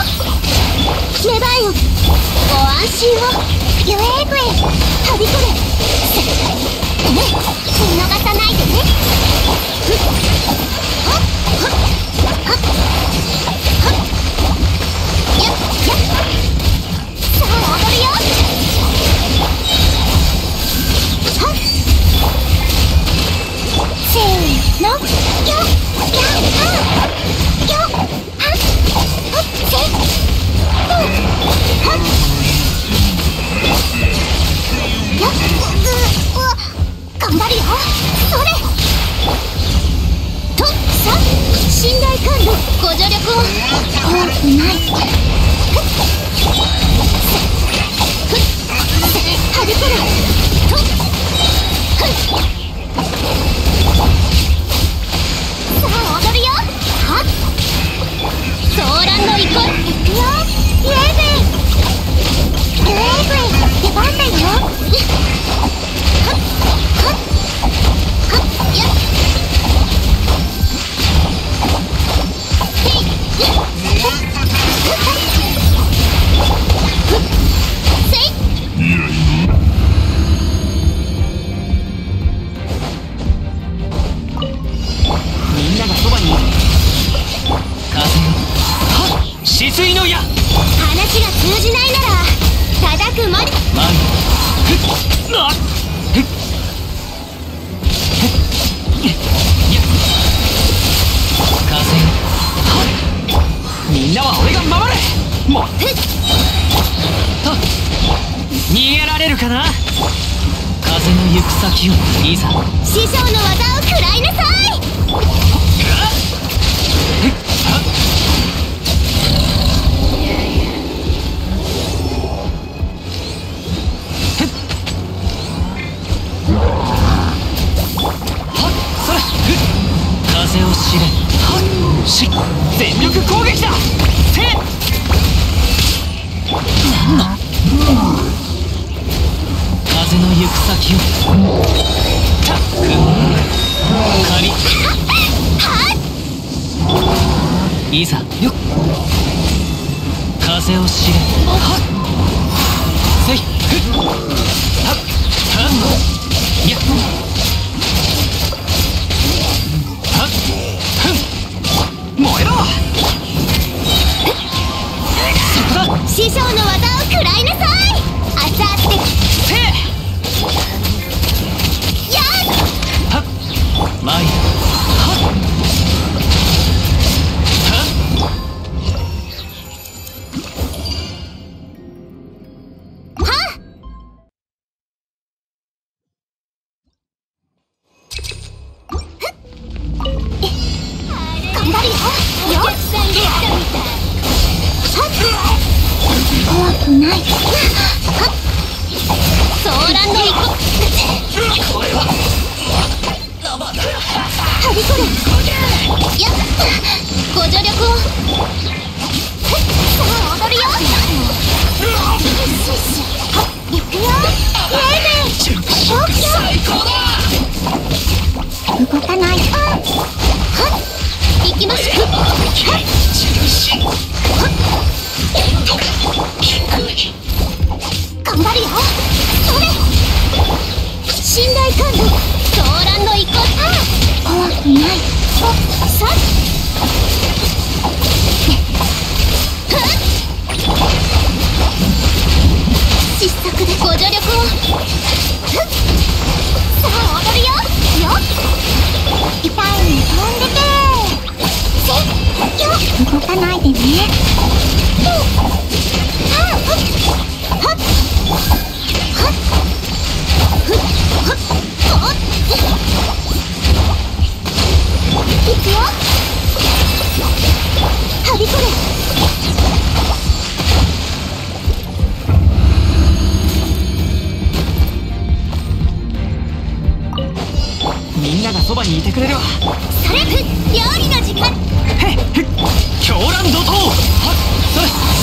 芽生えよご安心をゆえぐえはびこれね見逃さないでねふっ。はっはっはっはっやっやっさあ踊るよ。はっせーの。よっ。やっ。れもっふっと逃げられるかな？風の行く先をいざ。師匠の技を食らいなさいいざよっ。風を知れ。はっ。せい。ふっ。はっ。はっやっ。はっ。ふん。燃えろ。そこだ。師匠の技を食らいなさいない。ソーランド行これははびこるやっご助力をさあ踊るよ行くよイエーイ準備オッケー最高だ。動ご助力をふっさあ踊るよよっ痛いに飛んでけせっよっ動かないでねとはっはっはっはっふっはっはっいくよ。はびこればにいてくれるわそれふっ料理の時間。へっへっ狂乱怒涛。はっそれ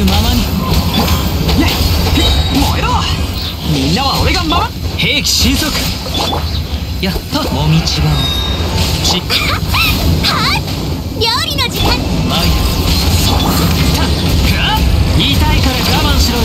くままに。燃えろ。みんなは俺が兵器神速やった。もみちばは料理の時間まい痛いから我慢しろよ。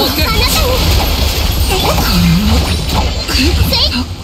なたに。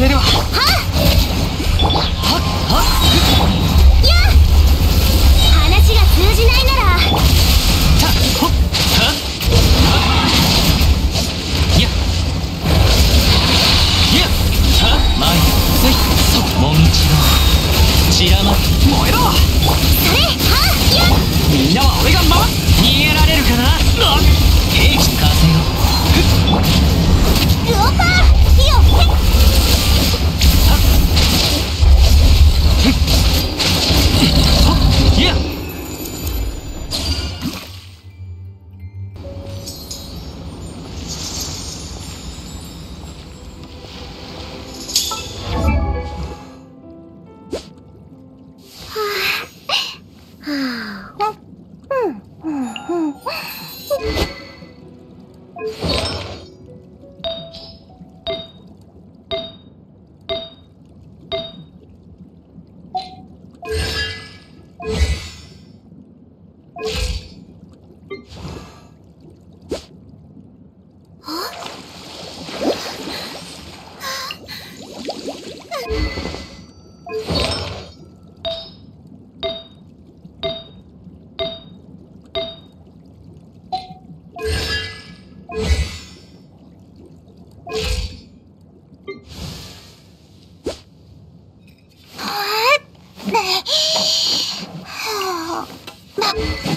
くれな！